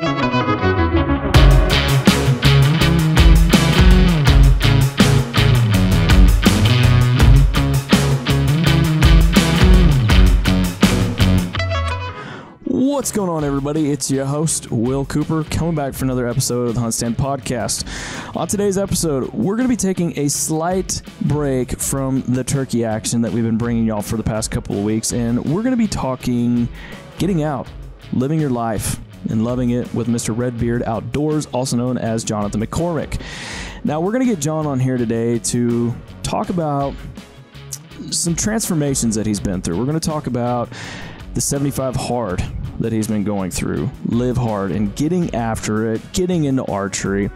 What's going on, everybody? It's your host, Will Cooper, coming back for another episode of the HuntStand Podcast. On today's episode, we're going to be taking a slight break from the turkey action that we've been bringing y'all for the past couple of weeks, and we're going to be talking getting out, living your life, and loving it with Mr. Redbeard Outdoors, also known as Jonathan McCormick. Now, we're going to get John on here today to talk about some transformations that he's been through. We're going to talk about the 75 hard that he's been going through, live hard, and getting after it, getting into archery.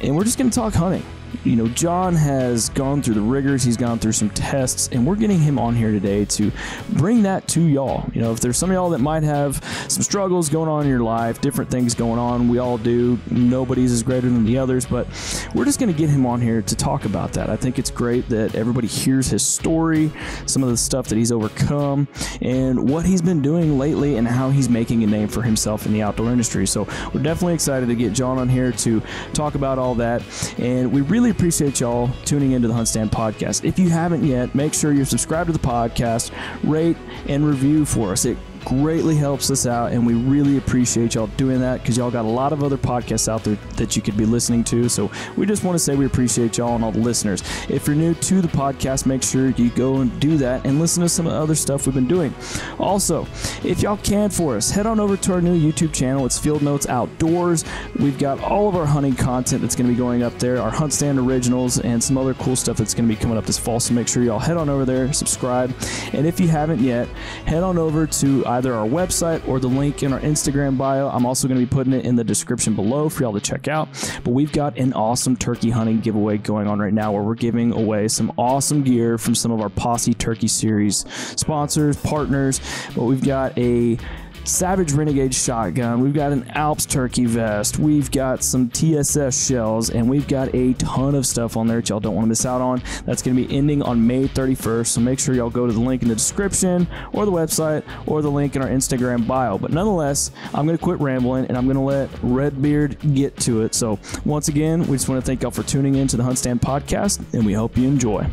And we're just going to talk hunting. You know, John has gone through the rigors, he's gone through some tests, and we're getting him on here today to bring that to y'all. You know, if there's some of y'all that might have some struggles going on in your life, different things going on, we all do. Nobody's as greater than the others, but we're just going to get him on here to talk about that. I think it's great that everybody hears his story, some of the stuff that he's overcome, and what he's been doing lately and how he's making a name for himself in the outdoor industry. So we're definitely excited to get John on here to talk about all that. And we really appreciate y'all tuning into the HuntStand podcast. If you haven't yet, make sure you're subscribed to the podcast, rate and review for us. It greatly helps us out, and we really appreciate y'all doing that because y'all got a lot of other podcasts out there that you could be listening to. So we just want to say we appreciate y'all and all the listeners. If you're new to the podcast, make sure you go and do that and listen to some of the other stuff we've been doing. Also, if y'all can for us, head on over to our new YouTube channel. It's Field Notes Outdoors. We've got all of our hunting content that's going to be going up there, our HuntStand originals, and some other cool stuff that's going to be coming up this fall. So make sure y'all head on over there, subscribe, and if you haven't yet, head on over to either our website or the link in our Instagram bio. I'm also going to be putting it in the description below for y'all to check out. But we've got an awesome turkey hunting giveaway going on right now where we're giving away some awesome gear from some of our Posse Turkey Series sponsors, partners. But we've got a Savage Renegade shotgun. We've got an Alps turkey vest. We've got some TSS shells, and we've got a ton of stuff on there that y'all don't want to miss out on. That's going to be ending on May 31st. So make sure y'all go to the link in the description or the website or the link in our Instagram bio. But nonetheless, I'm going to quit rambling and I'm going to let Redbeard get to it. So once again, we just want to thank y'all for tuning in to the HuntStand podcast, and we hope you enjoy.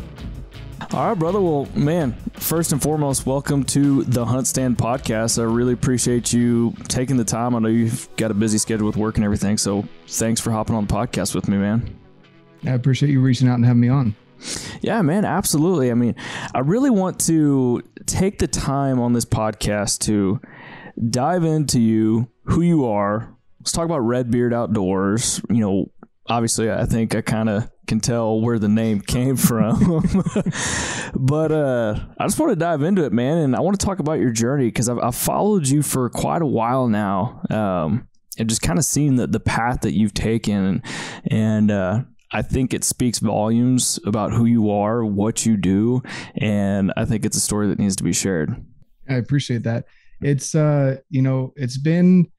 All right, brother. Well, man, first and foremost, welcome to the HuntStand podcast. I really appreciate you taking the time. I know you've got a busy schedule with work and everything, so thanks for hopping on the podcast with me, man. I appreciate you reaching out and having me on. Yeah, man, absolutely. I mean, I really want to take the time on this podcast to dive into you, who you are. Let's talk about Redbeard Outdoors. You know, obviously, I think I kind of can tell where the name came from. but uh, I just want to dive into it, man, and I want to talk about your journey because I've, I've, followed you for quite a while now, um, and just kind of seen the the path that you've taken, and uh, I think it speaks volumes about who you are, what you do, and I think it's a story that needs to be shared. I appreciate that. It's uh, you know, it's been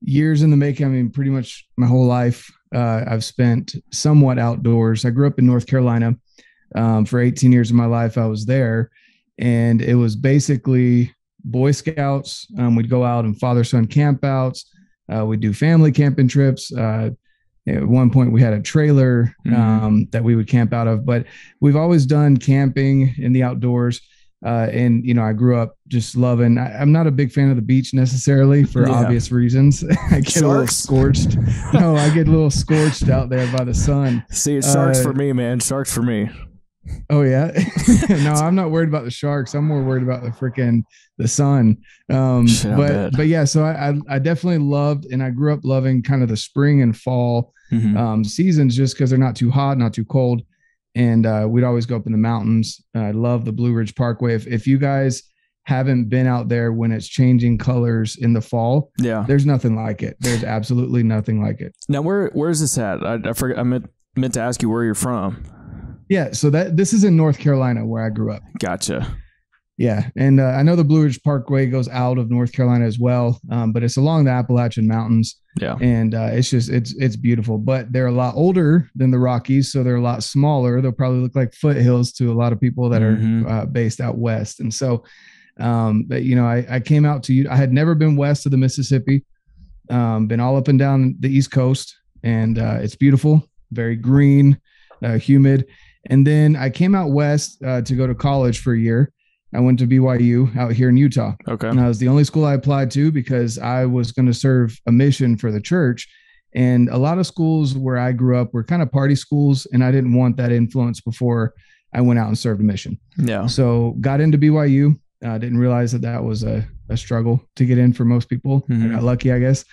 years in the making. I mean, pretty much my whole life. Uh, I've spent somewhat outdoors. I grew up in North Carolina. Um, for 18 years of my life, I was there, and it was basically Boy Scouts. Um, we'd go out and father son campouts. Uh, we'd do family camping trips. Uh, at one point, we had a trailer um, mm-hmm. that we would camp out of, but we've always done camping in the outdoors. Uh, and you know, I grew up just loving. I, am not a big fan of the beach necessarily for yeah. obvious reasons. I get sharks. a little scorched. no, I get a little scorched out there by the sun. See, it's sharks uh, for me, man. Sharks for me. Oh yeah, no, I'm not worried about the sharks. I'm more worried about the freaking the sun. Um, Shit, but but yeah, so I, I, I definitely loved and I grew up loving kind of the spring and fall mm-hmm. um, seasons just because they're not too hot, not too cold and uh, we'd always go up in the mountains. I love the Blue Ridge Parkway. If, if you guys haven't been out there when it's changing colors in the fall, yeah, there's nothing like it. There's absolutely nothing like it. Now, where where's this at? I, I forget. I meant meant to ask you where you're from. Yeah, so that this is in North Carolina where I grew up. Gotcha. Yeah, and uh, I know the Blue Ridge Parkway goes out of North Carolina as well, um, but it's along the Appalachian Mountains. Yeah, and uh, it's just it's it's beautiful. But they're a lot older than the Rockies, so they're a lot smaller. They'll probably look like foothills to a lot of people that mm-hmm. are uh, based out west. And so, um, but you know, I, I came out to you. I had never been west of the Mississippi. Um, been all up and down the East Coast, and uh, it's beautiful, very green, uh, humid. And then I came out west uh, to go to college for a year. I went to BYU out here in Utah. Okay. And I was the only school I applied to because I was going to serve a mission for the church. And a lot of schools where I grew up were kind of party schools, and I didn't want that influence before I went out and served a mission. Yeah. So got into BYU. Uh, didn't realize that that was a, a struggle to get in for most people. I Mhm. got lucky, I guess,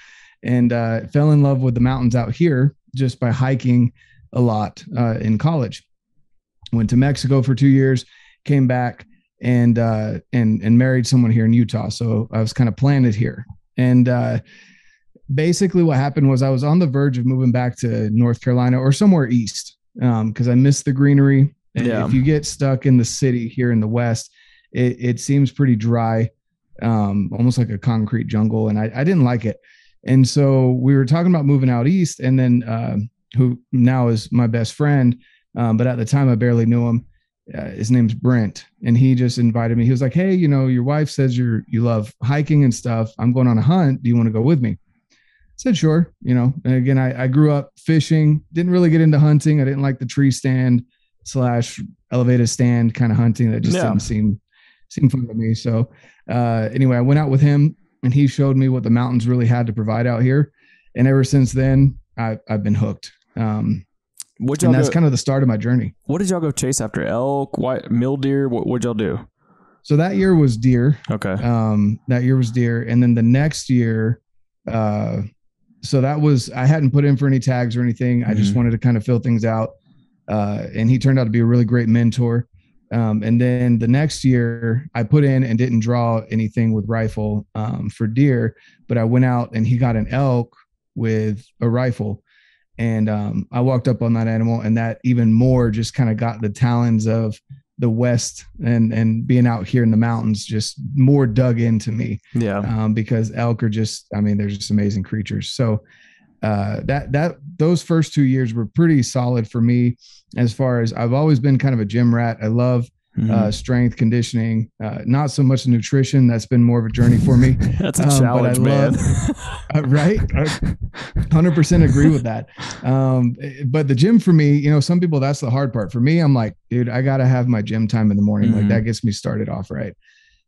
and uh, fell in love with the mountains out here just by hiking a lot uh, in college. Went to Mexico for two years, came back and uh, and and married someone here in Utah. So I was kind of planted here. And uh, basically, what happened was I was on the verge of moving back to North Carolina or somewhere east because I missed the greenery. And Yeah. if you get stuck in the city here in the West, it, it seems pretty dry, um, almost like a concrete jungle. And I, I didn't like it. And so we were talking about moving out east. And then, um, who now is my best friend, um, but at the time I barely knew him. Uh, his name's Brent, and he just invited me. He was like, "Hey, you know, your wife says you're you love hiking and stuff. I'm going on a hunt. Do you want to go with me?" I said, "Sure." You know, and again, I, I grew up fishing. Didn't really get into hunting. I didn't like the tree stand slash elevated stand kind of hunting. That just Yeah. didn't seem seem fun to me. So uh, anyway, I went out with him, and he showed me what the mountains really had to provide out here. And ever since then, I, I've been hooked. Um, What y'all and that's go, kind of the start of my journey. what did y'all go chase after? Elk, white mule deer? What would y'all do? So that year was deer. Okay. Um, that year was deer, and then the next year, uh, so that was I hadn't put in for any tags or anything. I just Mhm. wanted to kind of fill things out. Uh, and he turned out to be a really great mentor. Um, and then the next year, I put in and didn't draw anything with rifle um, for deer, but I went out and he got an elk with a rifle. And um, I walked up on that animal, and that even more just kind of got the talons of the West and and being out here in the mountains just more dug into me Yeah. um, because elk are just I mean they're just amazing creatures. So uh, that that those first two years were pretty solid for me as far as I've always been kind of a gym rat. I love Mhm. uh, strength conditioning, uh, not so much nutrition. That's been more of a journey for me. That's a um, challenge, man. Uh, right? Hundred percent agree with that. Um, but the gym for me, you know, some people that's the hard part. For me, I'm like, dude, I gotta have my gym time in the morning. Mhm. Like that gets me started off right.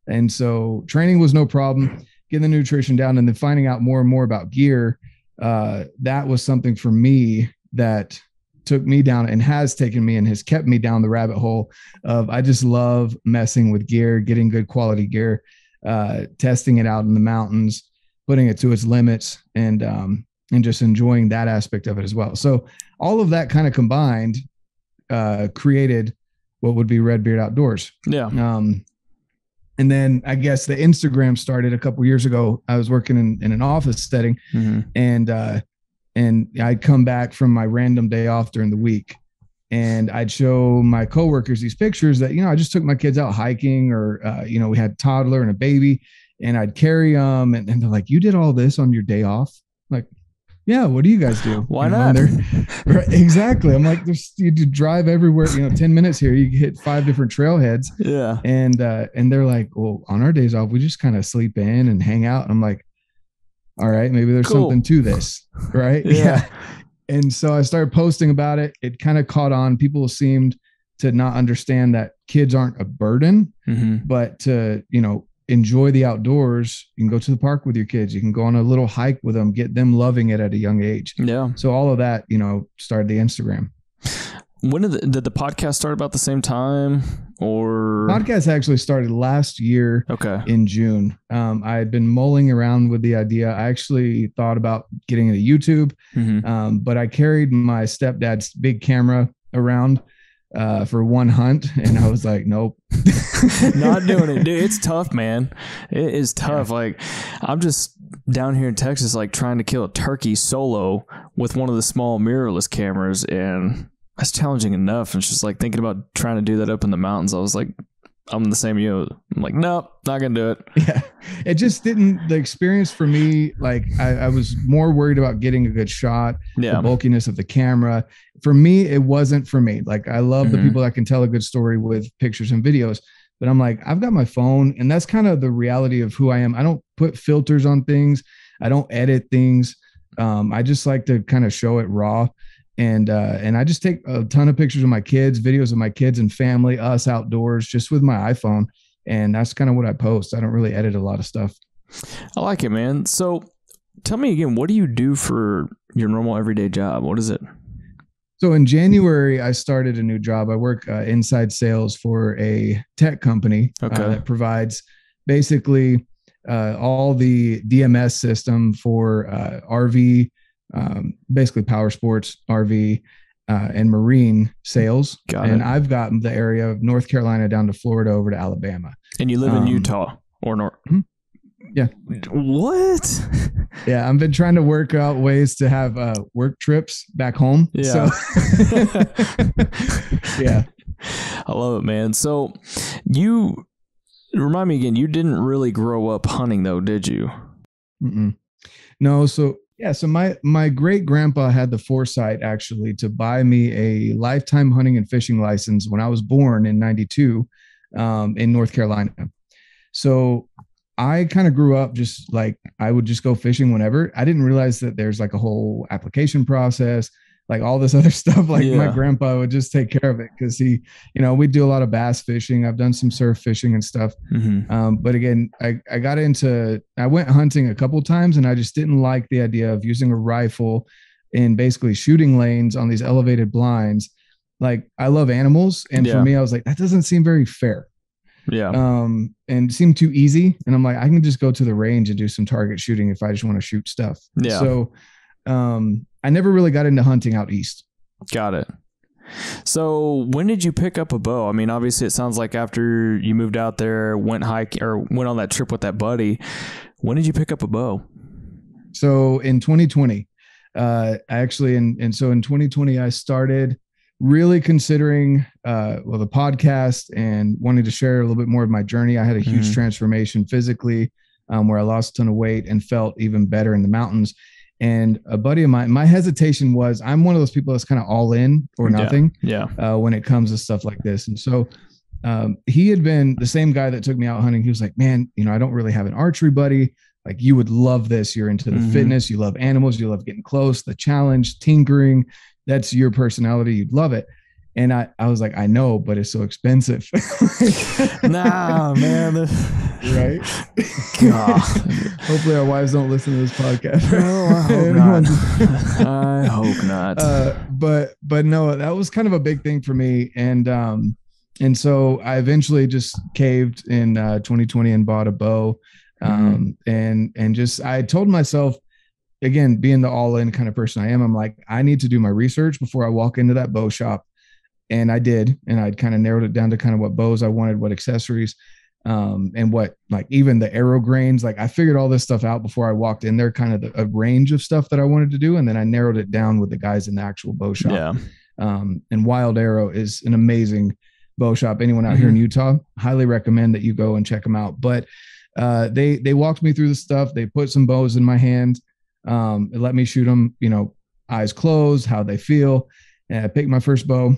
And so training was no problem. Getting the nutrition down and then finding out more and more about gear. Uh, that was something for me that took me down and has taken me and has kept me down the rabbit hole of I just love messing with gear, getting good quality gear, uh, testing it out in the mountains, putting it to its limits, and um, and just enjoying that aspect of it as well. So all of that kind of combined uh, created what would be Redbeard Outdoors. yeah. Um, and then I guess the Instagram started a couple years ago. I was working in, in an office setting, Mhm. and uh, and I'd come back from my random day off during the week, and I'd show my coworkers these pictures that you know I just took my kids out hiking, or uh, you know we had a toddler and a baby, and I'd carry them, and, and they're like, "You did all this on your day off?" like, yeah. What do you guys do? Why You know, not? Right, exactly. I'm like, there's you do drive everywhere. You know, ten minutes here, you hit five different trailheads, Yeah. and uh, and they're like, well, on our days off, we just kind of sleep in and hang out. And I'm like, all right, maybe there's Cool. something to this, right? Yeah. And so I started posting about it. It kind of caught on. People seemed to not understand that kids aren't a burden, hmm but to you know enjoy the outdoors. You can go to the park with your kids. You can go on a little hike with them. Get them loving it at a young age. Yeah. So all of that, you know, started the Instagram. When did the, did the podcast start about the same time or Podcast actually started last year Okay. in June. Um, I had been mulling around with the idea. I actually thought about getting into YouTube, hmm um, but I carried my stepdad's big camera around uh, for one hunt, and I was like, nope. Not doing it, dude. It's tough, man. It is tough. Like I'm just down here in Texas, like trying to kill a turkey solo with one of the small mirrorless cameras, and that's challenging enough. And it's just like thinking about trying to do that up in the mountains. I was like, I'm the same you. I'm like, nope, not gonna do it. Yeah, it just didn't. The experience for me, like I, I was more worried about getting a good shot, the Yeah. bulkiness of the camera. For me, it wasn't for me. Like I love Mhm. the people that can tell a good story with pictures and videos, but I'm like, I've got my phone, and that's kind of the reality of who I am. I don't put filters on things. I don't edit things. Um, I just like to kind of show it raw. And uh, and I just take a ton of pictures of my kids, videos of my kids and family, us outdoors, just with my iPhone. And that's kind of what I post. I don't really edit a lot of stuff. I like it, man. So tell me again, what do you do for your normal everyday job? What is it? So in January, I started a new job. I work uh, inside sales for a tech company Okay. uh, that provides basically uh, all the DMS system for uh, RV, um, basically power sports, RV, uh, and marine sales. Got and it. I've gotten the area of North Carolina down to Florida over to Alabama. And you live in Um, Utah or North? Mhm. Yeah. What? Yeah, I've been trying to work out ways to have uh, work trips back home. Yeah. So, yeah. I love it, man. So you remind me again, you didn't really grow up hunting though, did you? Mm-mm. No, so yeah, so my my great grandpa had the foresight actually to buy me a lifetime hunting and fishing license when I was born in '92 um, in North Carolina. So I kind of grew up just like I would just go fishing whenever. I didn't realize that there's like a whole application process, like all this other stuff. Like my grandpa would just take care of it because he, you know, we do a lot of bass fishing. I've done some surf fishing and stuff. Mm-hmm. Um, but again, I, I got into, I went hunting a couple times and I just didn't like the idea of using a rifle in basically shooting lanes on these elevated blinds. Like I love animals. And Yeah. for me, I was like, that doesn't seem very fair. Yeah. Um, and it seemed too easy. And I'm like, I can just go to the range and do some target shooting if I just want to shoot stuff. Yeah. So, um, I never really got into hunting out east. Got it. So when did you pick up a bow? I mean, obviously it sounds like after you moved out there, went hiking or went on that trip with that buddy. When did you pick up a bow? So in 2020, uh, actually, and and so in 2020, I started really considering uh, well the podcast and wanting to share a little bit more of my journey. I had a huge Mhm. transformation physically, um, where I lost a ton of weight and felt even better in the mountains. And a buddy of mine, my hesitation was I'm one of those people that's kind of all in or nothing Yeah. uh, when it comes to stuff like this. And so um, he had been the same guy that took me out hunting. He was like, man, you know, I don't really have an archery buddy. Like you would love this. You're into the Mhm. fitness. You love animals. You love getting close, the challenge, tinkering. That's your personality. You'd love it. And I, I was like, I know, but it's so expensive. Nah, man. right? God. Hopefully our wives don't listen to this podcast. Oh, I hope not. I hope not. uh, but but no, that was kind of a big thing for me, and um, and so I eventually just caved in uh, 2020 and bought a bow, um, and and just I told myself again, being the all in kind of person I am, I'm like I need to do my research before I walk into that bow shop, and I did, and I'd kind of narrowed it down to kind of what bows I wanted, what accessories. Um, and what like even the arrow grains, like I figured all this stuff out before I walked in there, kind of the, a range of stuff that I wanted to do. And then I narrowed it down with the guys in the actual bow shop. yeah. Um, and Wild Arrow is an amazing bow shop. Anyone out here Mm-hmm. in Utah, highly recommend that you go and check them out. But uh, they they walked me through the stuff. They put some bows in my hand. Um, let me shoot them, you know, eyes closed, how they feel. And I picked my first bow,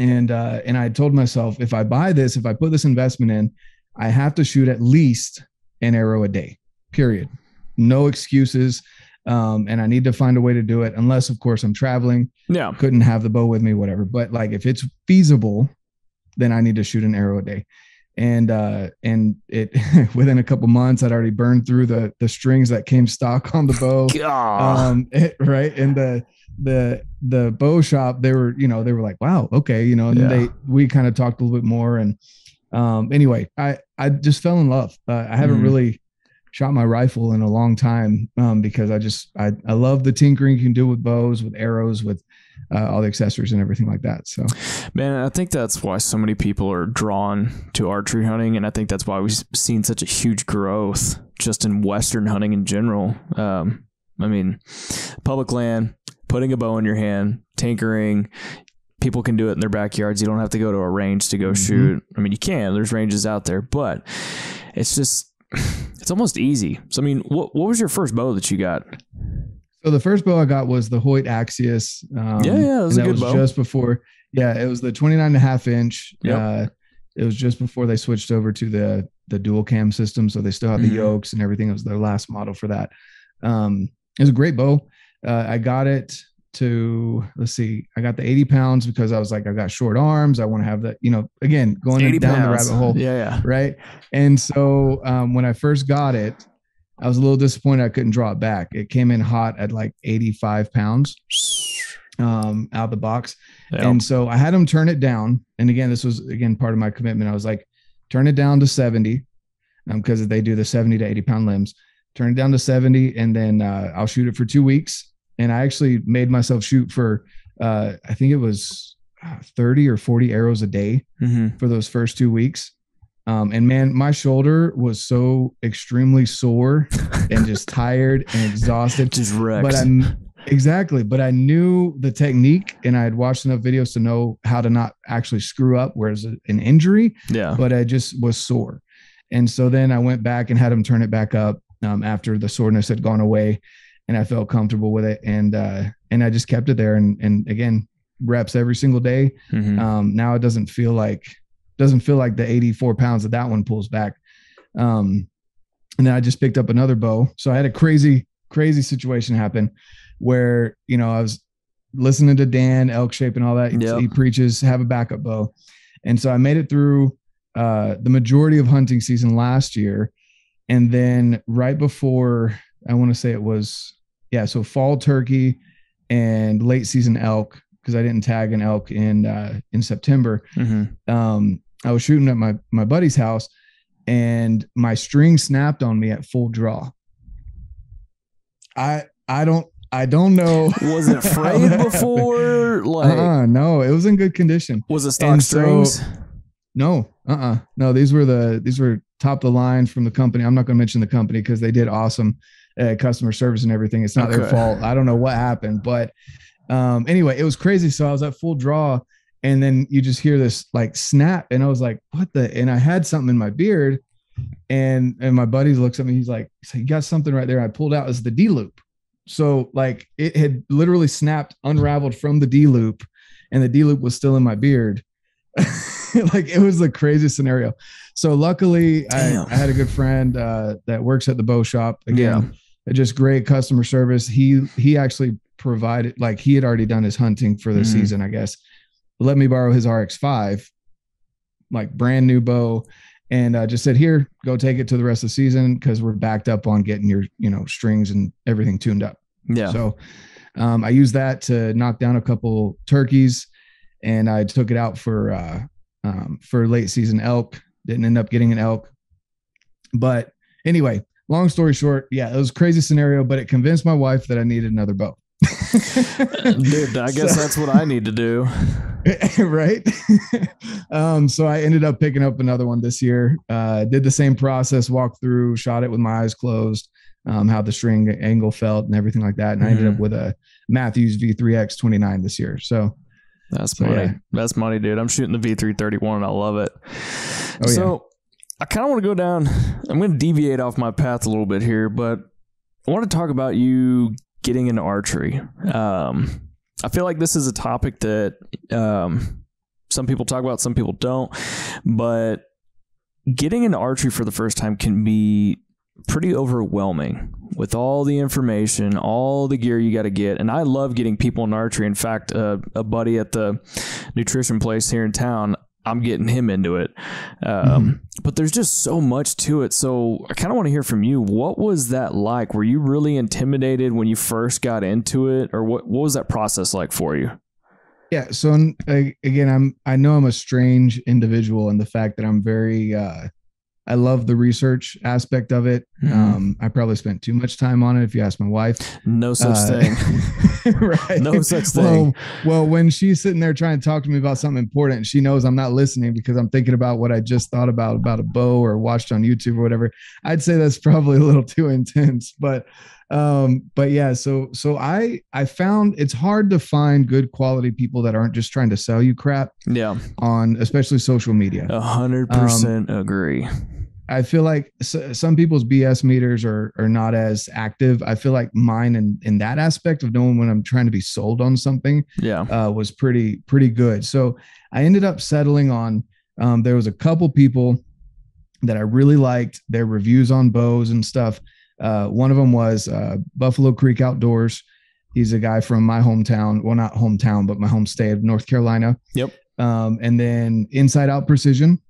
and uh, and I told myself, if I buy this, if I put this investment in, I have to shoot at least an arrow a day. Period. No excuses. Um, and I need to find a way to do it, unless, of course, I'm traveling Yeah. couldn't have the bow with me, whatever. But like if it's feasible, then I need to shoot an arrow a day. And uh and it within a couple months I'd already burned through the the strings that came stock on the bow. Um it- right. And the the the bow shop, they were, you know, they were like, wow, okay, you know, and Yeah. they we kind of talked a little bit more. And um anyway, I I just fell in love. Uh, I haven't Mhm. really shot my rifle in a long time um because I just I I love the tinkering you can do with bows, with arrows, with uh, all the accessories and everything like that. So Man, I think that's why so many people are drawn to archery hunting, and I think that's why we've seen such a huge growth just in Western hunting in general. Um, I mean, public land, putting a bow in your hand, tinkering. People can do it in their backyards. You don't have to go to a range to go Mhm. shoot. I mean, you can. There's ranges out there, but it's just it's almost easy. So, I mean, what what was your first bow that you got? So the first bow I got was the Hoyt Axius. Um, Yeah, yeah, it was a good was bow. just before. Yeah, it was the 29 and a half inch. Yep. Uh, it was just before they switched over to the the dual cam system. So they still had the yokes and everything. It was their last model for that. Um, it was a great bow. Uh, I got it to let's see, I got the 80 pounds because I was like, I got short arms. I want to have that, you know, again, going 80 down the rabbit hole. Yeah, yeah. Right. And so um, when I first got it, I was a little disappointed I couldn't draw it back. It came in hot at like 85 pounds um, out of the box. Yeah. And so I had him turn it down. And again, this was again part of my commitment. I was like, turn it down to 70 because they do the 70 to 80 pound limbs. Turn it down to 70, and then uh, I'll shoot it for two weeks. And I actually made myself shoot for, uh, I think it was uh, 30 or 40 arrows a day Mhm. for those first two weeks. Um, and man, my shoulder was so extremely sore and just tired and exhausted. Just wrecked. But I'm exactly, but I knew the technique and I had watched enough videos to know how to not actually screw up, whereas an injury, yeah. but I just was sore. And so then I went back and had him turn it back up um, after the soreness had gone away and I felt comfortable with it. And, uh, and I just kept it there. And, and again, reps every single day. Mhm. Um, now it doesn't feel like, doesn't feel like the 84 pounds that that one pulls back. Um, and then I just picked up another bow. So I had a crazy, crazy situation happen where, you know, I was listening to Dan elk shape and all that. Yep. He preaches, have a backup bow. And so I made it through uh, the majority of hunting season last year. And then right before, I want to say it was, yeah, so fall turkey and late season elk, because I didn't tag an elk in uh, in September. Mhm. Um, I was shooting at my my buddy's house, and my string snapped on me at full draw. I I don't I don't know. Was it frayed before? Like, uh no, it was in good condition. was it stock and so- strings? No, uh uh No, these were the these were top of the line from the company. I'm not going to mention the company because they did awesome uh, customer service and everything. It's not their fault. I don't know what happened, but um anyway, it was crazy. So I was at full draw and then you just hear this like snap and I was like, what the and I had something in my beard and and my buddy looks at me he's like, he's like, you got something right there. I pulled out as the D loop. So like it had literally snapped, unraveled from the D loop and the D loop was still in my beard. like it was the craziest scenario. So luckily, I, I had a good friend uh, that works at the bow shop. Again, just great customer service. He he actually provided like he had already done his hunting for the Mhm. season, I guess. Let me borrow his RX5, like brand new bow, and uh, just said, "Here, go take it to the rest of the season because we're backed up on getting your you know strings and everything tuned up." Yeah. So um, I used that to knock down a couple turkeys, and I took it out for uh, um, for late season elk. Didn't end up getting an elk, but anyway, long story short, yeah, it was a crazy scenario, but it convinced my wife that I needed another bow. Dude, I guess So- that's what I need to do. right um so i ended up picking up another one this year uh did the same process walked through shot it with my eyes closed um how the string angle felt and everything like that and i ended up with a mathews v3x 29 this year so That's So, money. yeah. That's money, dude. I'm shooting the V3 31 and I love it. Oh, yeah. I kind of want to go down. I'm going to deviate off my path a little bit here, but I want to talk about you getting into archery. Um, I feel like this is a topic that um, some people talk about, some people don't, but getting into archery for the first time can be pretty overwhelming with all the information, all the gear you got to get. And I love getting people in archery. In fact, uh, a buddy at the nutrition place here in town, I'm getting him into it. Um, But there's just so much to it. So I kind of want to hear from you. What was that like? Were you really intimidated when you first got into it, or what? What was that process like for you? yeah so again i'm i know i'm a strange individual in the fact that i'm very uh i love the research aspect of it Mhm. um i probably spent too much time on it if you ask my wife No such Uh, thing. right No such thing. well, well when she's sitting there trying to talk to me about something important she knows i'm not listening because i'm thinking about what i just thought about about a bow or watched on youtube or whatever i'd say that's probably a little too intense but um but yeah so so i i found it's hard to find good quality people that aren't just trying to sell you crap Yeah, on especially social media a hundred percent agree. I feel like some people's BS meters are are not as active. I feel like mine in in that aspect of knowing when I'm trying to be sold on something Yeah, uh, was pretty pretty good. So I ended up settling on. Um, there was a couple people that I really liked their reviews on bows and stuff. Uh, one of them was uh, Buffalo Creek Outdoors. He's a guy from my hometown. Well, not hometown, but my home state of North Carolina. Yep. Um, and then Inside Out Precision,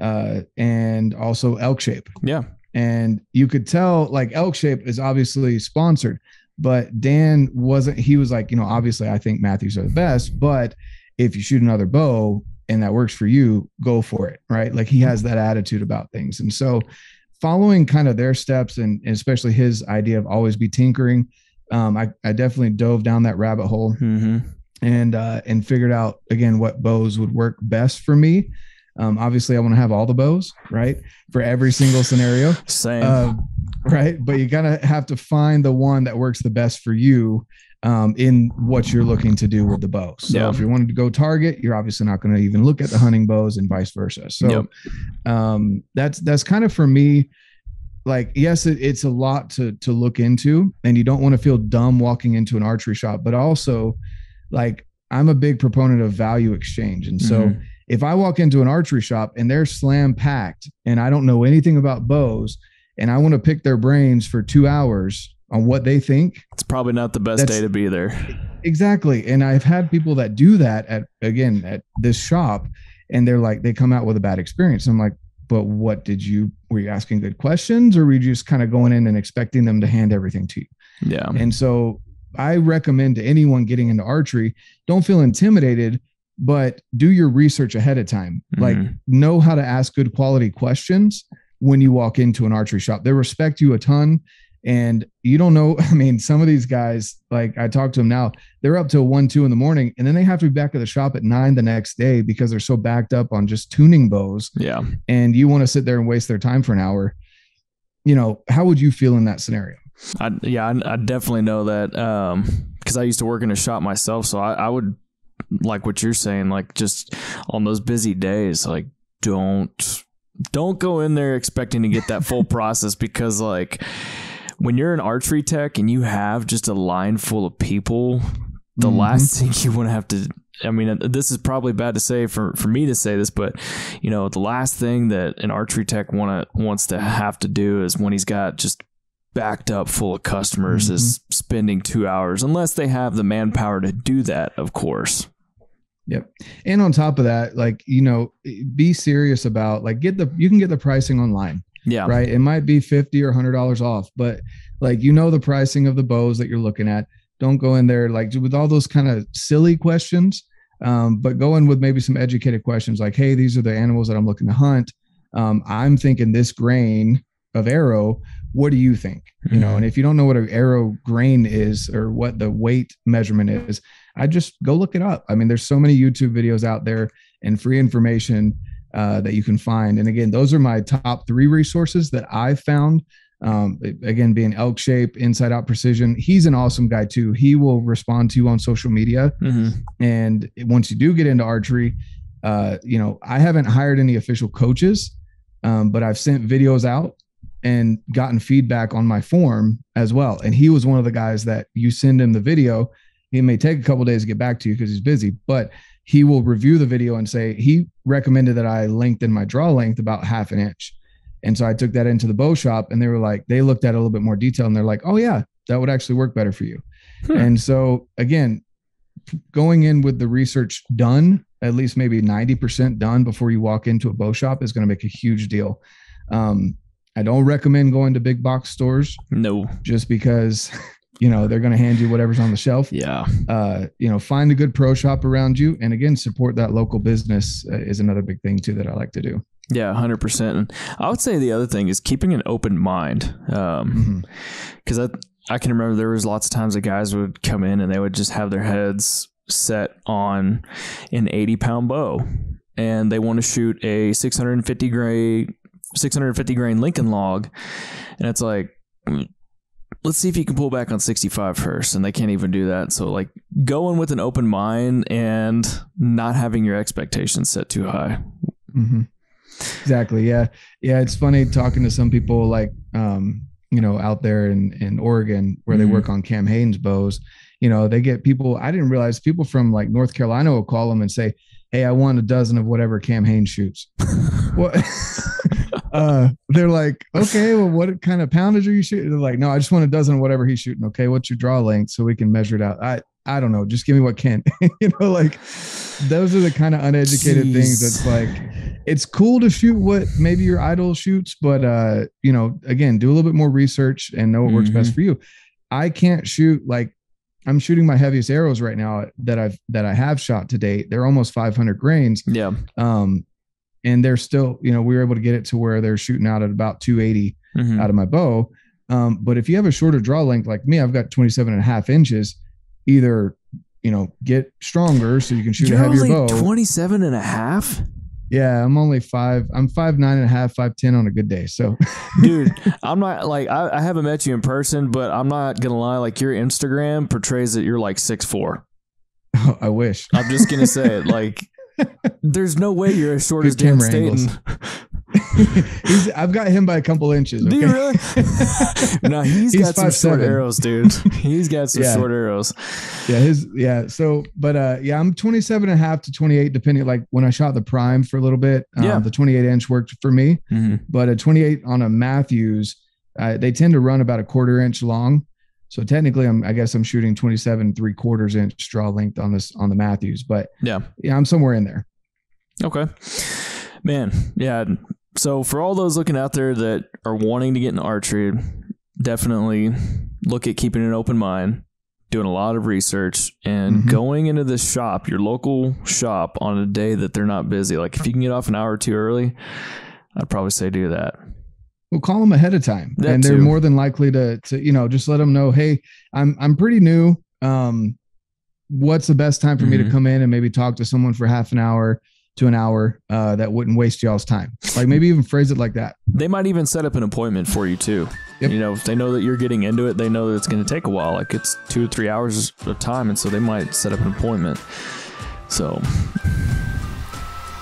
uh, and also Elk Shape. Yeah. And you could tell, like Elk Shape is obviously sponsored, but Dan wasn't. He was like, you know, obviously I think Mathews are the best, but if you shoot another bow and that works for you, go for it, right? Like he has that attitude about things, and so following kind of their steps and, and especially his idea of always be tinkering um, I, I definitely dove down that rabbit hole Mm-hmm. and uh, and figured out again what bows would work best for me. Um, obviously, I want to have all the bows right for every single scenario, Same. uh, right? But you gotta have to find the one that works the best for you um, in what you're looking to do with the bow. So Yeah. if you wanted to go target, you're obviously not going to even look at the hunting bows and vice versa. So um, that's that's kind of for me like yes it, it's a lot to to look into and you don't want to feel dumb walking into an archery shop but also like i'm a big proponent of value exchange and so Mhm. If i walk into an archery shop and they're slam packed and i don't know anything about bows and i want to pick their brains for two hours on what they think it's probably not the best day to be there. exactly and i've had people that do that at again at this shop and they're like they come out with a bad experience i'm like but what did you were you asking good questions or were you just kind of going in and expecting them to hand everything to you Yeah. and so i recommend to anyone getting into archery don't feel intimidated but do your research ahead of time like Mhm. know how to ask good quality questions when you walk into an archery shop they respect you a ton and you don't know i mean some of these guys like i talk to them now they're up till one two in the morning and then they have to be back at the shop at nine the next day because they're so backed up on just tuning bows Yeah. and you want to sit there and waste their time for an hour you know how would you feel in that scenario I, yeah, I, I definitely know that because I used to work in a shop myself. So I, I would like what you're saying, like just on those busy days, like don't don't go in there expecting to get that full process because like when you're an archery tech and you have just a line full of people, the Mhm. last thing you want to have to I mean, this is probably bad to say for, for me to say this, but you know, the last thing that an archery tech wanna wants to have to do is when he's got just backed up full of customers is spending two hours, unless they have the manpower to do that, of course. And on top of that like you know be serious about like get the you can get the pricing online Yeah. right? It might be 50 or 100 dollars off but like you know the pricing of the bows that you're looking at. Don't go in there like with all those kind of silly questions um, but go in with maybe some educated questions like hey these are the animals that i'm looking to hunt. Um, i'm thinking this grain of arrow what do you think? You know and if you don't know what an arrow grain is or what the weight measurement is i just go look it up. I mean there's so many youtube videos out there and free information uh, that you can find. And again those are my top three resources that i've found. Um, again being elk shape inside out precision he's an awesome guy too. He will respond to you on social media. Mhm. and once you do get into archery uh, you know i haven't hired any official coaches um, but i've sent videos out and gotten feedback on my form as well. And he was one of the guys that you send him the video he may take a couple days to get back to you because he's busy but he will review the video and say he recommended that i lengthen my draw length about half an inch and so i took that into the bow shop and they were like they looked at a little bit more detail and they're like oh yeah that would actually work better for you Hmm. and so again going in with the research done, at least maybe 90% done before you walk into a bow shop is going to make a huge deal. Um, I don't recommend going to big box stores No. just because, you know, they're going to hand you whatever's on the shelf. Yeah. Uh, you know, find a good pro shop around you. And again, support that local business uh, is another big thing too that I like to do. Yeah, hundred percent. And I would say the other thing is keeping an open mind. Um, Mhm. because I I can remember there was lots of times that guys would come in and they would just have their heads set on an 80 pound bow and they want to shoot a 650 grain 650 grain Lincoln log and it's like let's see if you can pull back on 65 first and they can't even do that so like going with an open mind and not having your expectations set too high hmm Exactly. Yeah. Yeah. It's funny talking to some people like, um, you know, out there in, in Oregon where Mhm. they work on Cam Hanes bows, you know, they get people, I didn't realize people from like North Carolina will call them and say, Hey, I want a dozen of whatever Cam Hanes shoots. what, uh, they're like, okay, well, what kind of poundage are you shooting? They're like, no, I just want a dozen of whatever he's shooting. Okay, what's your draw length so we can measure it out? I I don't know. Just give me what Kent. you know, like those are the kind of uneducated Jeez. things that's like it's cool to shoot what maybe your idol shoots, but uh, you know, again, do a little bit more research and know what mm-hmm. works best mm-hmm. for you. I can't shoot like I'm shooting my heaviest arrows right now that I've that I have shot to date. They're almost 500 grains. Yeah. Um, and they're still, you know, we were able to get it to where they're shooting out at about 280 mm-hmm. out of my bow. Um, but if you have a shorter draw length like me, I've got 27 and a half inches. Either you know get stronger so you can shoot You're a heavier only bow. 27 and a half. Yeah, I'm only five. I'm five nine and a half, five ten on a good day. So, dude, I'm not like I, I, haven't met you in person, but I'm not gonna lie. Like your Instagram portrays that you're like six four. Oh, I wish. I'm just gonna say it. Like, there's no way you're as short as Dan Staton. he's, I've got him by a couple inches. Okay? Do you really? no, he's, he's got some short arrows, dude. He's got some yeah. short arrows. Yeah, his yeah. So, but uh, yeah, I'm 27 and a half to 28, depending. Like when I shot the prime for a little bit, um, yeah, the 28 inch worked for me. Mm-hmm. But a 28 on a Mathews, uh, they tend to run about a quarter inch long. So technically, I'm I guess I'm shooting 27 three quarters inch draw length on this on the Mathews, But yeah, yeah, I'm somewhere in there. Okay. Man, yeah, so for all those looking out there that are wanting to get into archery, definitely look at keeping an open mind, doing a lot of research, and mm-hmm. going into the shop, your local shop, on a day that they're not busy. Like if you can get off an hour or two early, I'd probably say do that. Well, call them ahead of time, that and they're too. more than likely to to you know just let them know, hey, I'm I'm pretty new. Um, what's the best time for mm-hmm. me to mm-hmm. come in and maybe talk to someone for half an hour? to an hour uh, that wouldn't waste y'all's time. Like maybe even phrase it like that. They might even set up an appointment for you too. Yep. You know, if they know that you're getting into it, they know that it's going to take a while. Like it's two or three hours of time, and so they might set up an appointment. So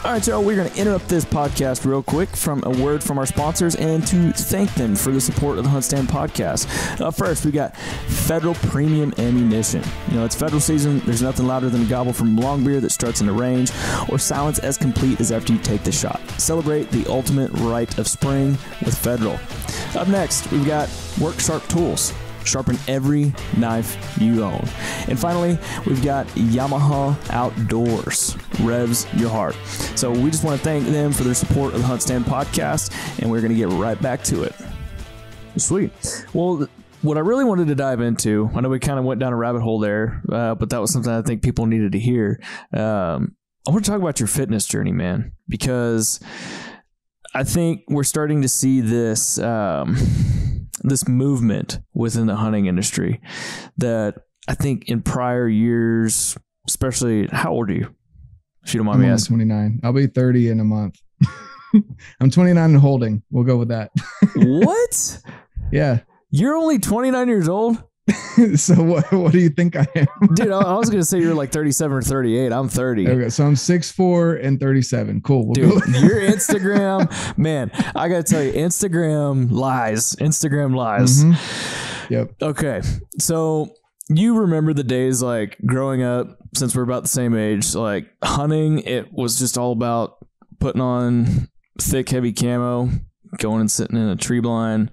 all right, y'all, we're going to interrupt this podcast real quick from a word from our sponsors and to thank them for the support of the HuntStand podcast. Uh, first, we got Federal Premium Ammunition. You know, it's federal season. There's nothing louder than a gobble from longbeard that struts in the range or silence as complete as after you take the shot. Celebrate the ultimate rite of spring with Federal. Up next, we've got Work Sharp Tools. Sharpen every knife you own. And finally, we've got Yamaha Outdoors. Revs your heart. So we just want to thank them for their support of the HuntStand podcast, and we're going to get right back to it. Sweet. Well, what I really wanted to dive into, I know we kind of went down a rabbit hole there, uh, but that was something I think people needed to hear. Um, I want to talk about your fitness journey, man, because I think we're starting to see this. Um, this movement within the hunting industry that I think in prior years, especially how old are you? If you don't mind I'm me asking. 29. I'll be 30 in a month. I'm 29 and holding. We'll go with that. what? Yeah. You're only 29 years old? so what, what do you think I am? Dude, I, I was gonna say you're like 37 or 38. I'm 30. Okay, so I'm 6'4 and 37. Cool. We'll Dude, your Instagram, man, I gotta tell you, Instagram lies. Instagram lies. Mm-hmm. Yep. Okay. So you remember the days like growing up, since we're about the same age, like hunting, it was just all about putting on thick, heavy camo, going and sitting in a tree blind,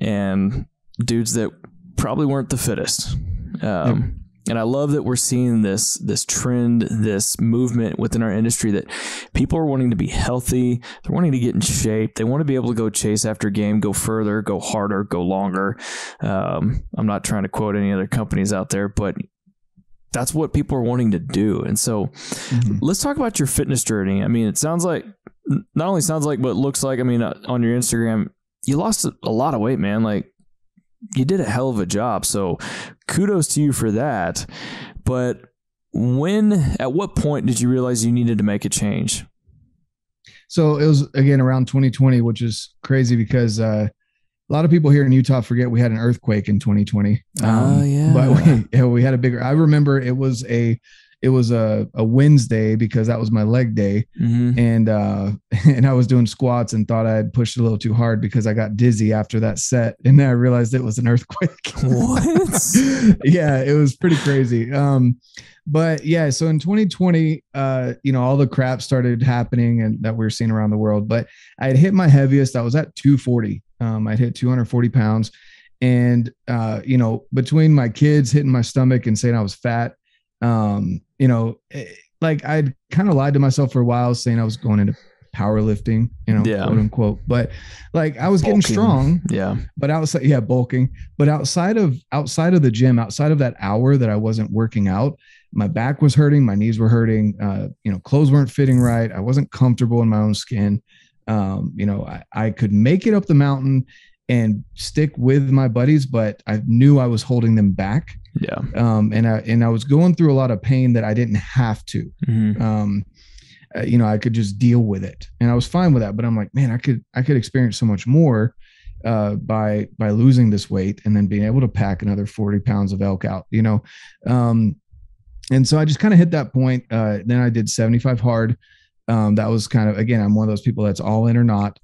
and dudes that probably weren't the fittest. Um, yep. And I love that we're seeing this this trend, this movement within our industry that people are wanting to be healthy. They're wanting to get in shape. They want to be able to go chase after game, go further, go harder, go longer. Um, I'm not trying to quote any other companies out there, but that's what people are wanting to do. And so, mm-hmm. let's talk about your fitness journey. I mean, it sounds like not only sounds like, but looks like. I mean, uh, on your Instagram, you lost a lot of weight, man. Like you did a hell of a job. So kudos to you for that. But when, at what point did you realize you needed to make a change? So it was again around 2020, which is crazy because uh, a lot of people here in Utah forget we had an earthquake in 2020. Oh um, yeah, but we, yeah, we had a bigger. I remember it was a it was a, a Wednesday because that was my leg day. Mhm. And uh and I was doing squats and thought I had pushed a little too hard because I got dizzy after that set. And then I realized it was an earthquake. What? yeah, it was pretty crazy. Um, but yeah, so in 2020, uh, you know, all the crap started happening and that we are seeing around the world. But I had hit my heaviest. I was at 240. Um, I'd hit 240 pounds. And uh, you know, between my kids hitting my stomach and saying I was fat, um, you know, eh, like I'd kind of lied to myself for a while, saying I was going into powerlifting, you know, Yeah. quote unquote. But like I was getting strong, Yeah. but outside yeah bulking but outside of outside of the gym outside of that hour that i wasn't working out my back was hurting my knees were hurting uh, you know clothes weren't fitting right i wasn't comfortable in my own skin um, you know I, I could make it up the mountain and stick with my buddies but i knew i was holding them back Yeah. um, and I, and i was going through a lot of pain that i didn't have to Mhm. um, uh, you know, I could just deal with it, and I was fine with that. But I'm like, man, I could I could experience so much more uh, by by losing this weight and then being able to pack another 40 pounds of elk out, you know. Um, and so I just kind of hit that point. Uh, then I did 75 hard. Um, that was kind of again, I'm one of those people that's all in or not,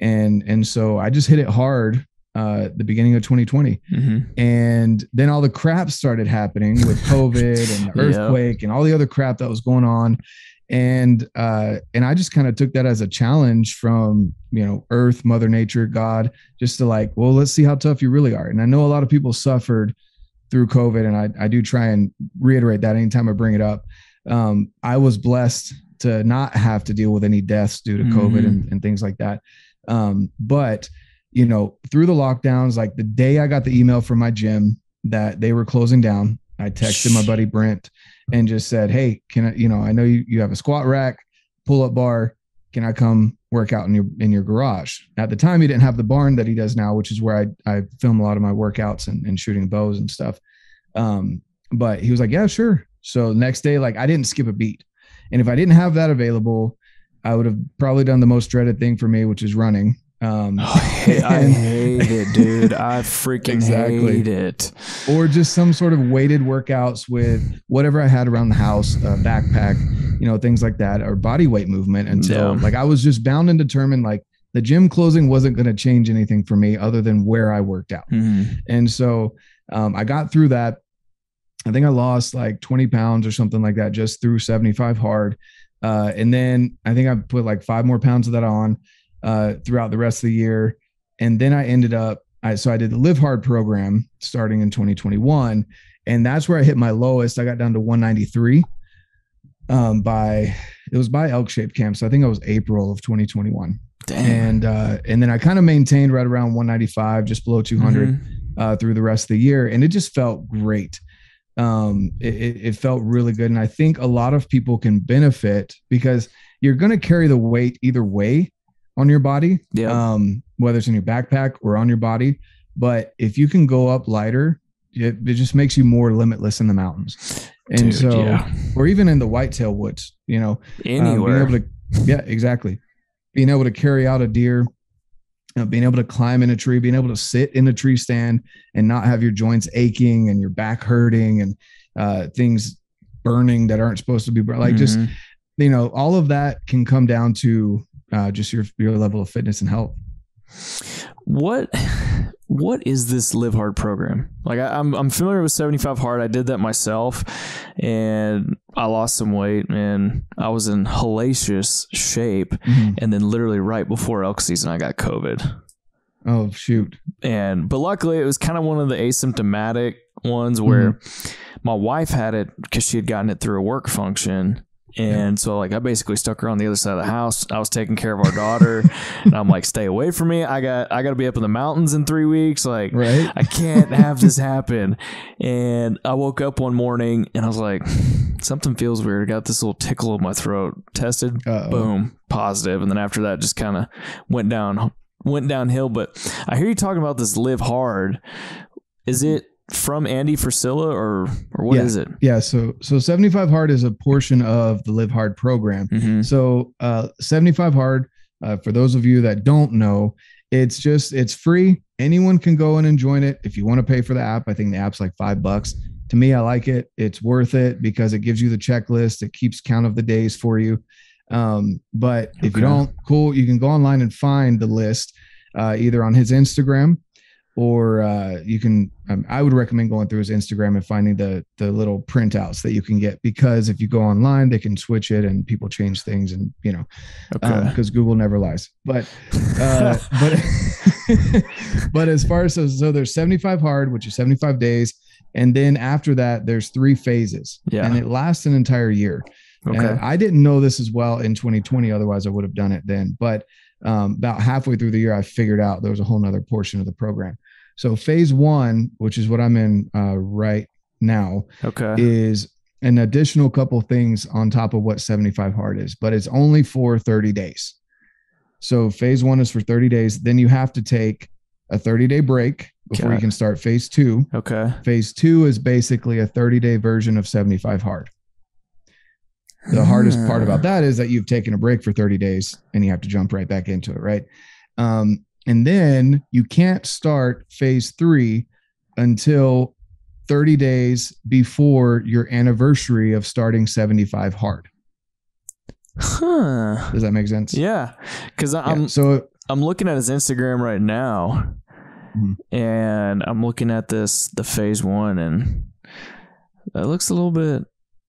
and and so I just hit it hard uh, the beginning of 2020 Mhm. and then all the crap started happening with covid and the Yeah. earthquake and all the other crap that was going on and uh and i just kind of took that as a challenge from you know earth mother nature god just to like well let's see how tough you really are and i know a lot of people suffered through covid and i, I do try and reiterate that anytime i bring it up um i was blessed to not have to deal with any deaths due to covid Mhm. and, and things like that um but you know, through the lockdowns, like the day I got the email from my gym that they were closing down, I texted my buddy Brent and just said, Hey, can I, you know, I know you, you have a squat rack, pull up bar. Can I come work out in your in your garage? At the time he didn't have the barn that he does now, which is where I I film a lot of my workouts and, and shooting bows and stuff. Um, but he was like, Yeah, sure. So the next day, like I didn't skip a beat. And if I didn't have that available, I would have probably done the most dreaded thing for me, which is running. Um, Oh, I hate, I and- hate it, dude. I freaking Exactly. hate it. or just some sort of weighted workouts with whatever I had around the house, uh, backpack, you know, things like that, or body weight movement. And so, Yeah. like, I was just bound and determined, like, the gym closing wasn't going to change anything for me other than where I worked out. Mhm. And so, um, I got through that. I think I lost like 20 pounds or something like that just through 75 hard. Uh, and then I think I put like five more pounds of that on uh, throughout the rest of the year. And then I ended up, I, so I did the Live Hard program starting in 2021. And that's where I hit my lowest. I got down to 193 um, by, it was by Elk Shape Camp. So I think it was April of 2021. Damn. And, uh, and then I kind of maintained right around 195, just below 200 Mhm. uh, through the rest of the year, and it just felt great. Um, it, it, felt really good, and I think a lot of people can benefit because you're going to carry the weight either way on your body, Yeah. um, whether it's in your backpack or on your body. But if you can go up lighter, it, it just makes you more limitless in the mountains, and Dude, so, yeah. or even in the whitetail woods, you know, um, Anywhere. being able to, yeah, exactly. Being able to carry out a deer, you know, being able to climb in a tree, being able to sit in a tree stand and not have your joints aching and your back hurting and uh, things burning that aren't supposed to be burn. Like just Mhm. you know, all of that can come down to uh, just your your level of fitness and health. What what is this live hard program? Like I, I'm I'm familiar with 75 hard. I did that myself, and I lost some weight, and I was in hellacious shape. Mm-hmm. And then literally right before elk season, I got COVID. Oh shoot! And but luckily, it was kind of one of the asymptomatic ones where mm-hmm. my wife had it because she had gotten it through a work function. And so, like, I basically stuck her on the other side of the house. I was taking care of our daughter, and I'm like, "Stay away from me. I got, I got to be up in the mountains in three weeks. Like, Right? I can't have this happen. And I woke up one morning and I was like, something feels weird. I got this little tickle in my throat. Tested, Uh-oh. boom, positive. And then after that, just kind of went down, went downhill. But I hear you talking about this live hard. Is it from Andy Frisella or or what Yeah. is it? Yeah. So so 75 hard is a portion of the Live Hard program. Mm-hmm. So uh, 75 hard. Uh, for those of you that don't know, it's just it's free. Anyone can go in and join it. If you want to pay for the app, I think the app's like five bucks To me, I like it. It's worth it because it gives you the checklist. It keeps count of the days for you. Um, but if you don't, cool, you can go online and find the list uh, either on his Instagram or uh, you can. Um, I would recommend going through his Instagram and finding the the little printouts that you can get because if you go online, they can switch it and people change things and you know Okay. because Google never lies. But uh, but but as far as so, so there's 75 hard, which is 75 days, and then after that there's three phases, Yeah. and it lasts an entire year. okay. And I didn't know this as well in 2020, otherwise I would have done it then. But um, about halfway through the year, I figured out there was a whole nother portion of the program. So phase one, which is what I'm in uh, right now, okay. is an additional couple things on top of what 75 hard is, but it's only for 30 days. So phase one is for 30 days. Then you have to take a 30 day break before Okay. you can start phase two. okay. Phase two is basically a 30 day version of 75 hard. The hardest part about that is that you've taken a break for 30 days and you have to jump right back into it, right? Um, and then you can't start phase three until 30 days before your anniversary of starting 75 hard. Huh. Does that make sense? Yeah, because I'm so I'm looking at his Instagram right now, Mhm. and I'm looking at this the phase one, and that looks a little bit.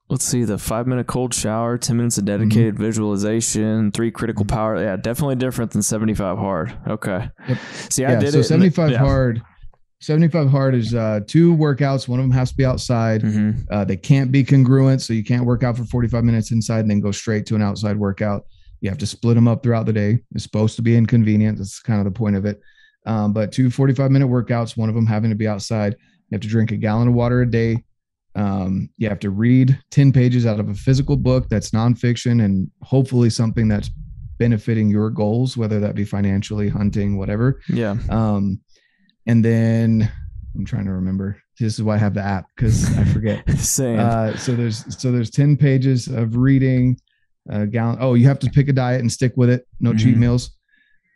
Let's see the five minute cold shower, ten minutes of dedicated visualization, three critical power. Yeah, definitely different than seventy five hard. Okay. Yep. See, I yeah, did so it. 75 hard. 75 hard is uh, two workouts. One of them has to be outside. hmm Uh, they can't be congruent, so you can't work out for 45 minutes inside and then go straight to an outside workout. You have to split them up throughout the day. It's supposed to be inconvenient. That's kind of the point of it. Um, but two 45 minute workouts, one of them having to be outside. You have to drink a gallon of water a day. Um, you have to read 10 pages out of a physical book that's nonfiction and hopefully something that's benefiting your goals, whether that be financially, hunting, whatever. Yeah. Um, and then I'm trying to remember. This is why I have the app because I forget. Same. Uh, so there's so there's 10 pages of reading a gallon. Oh, you have to pick a diet and stick with it. No cheat Mhm. meals.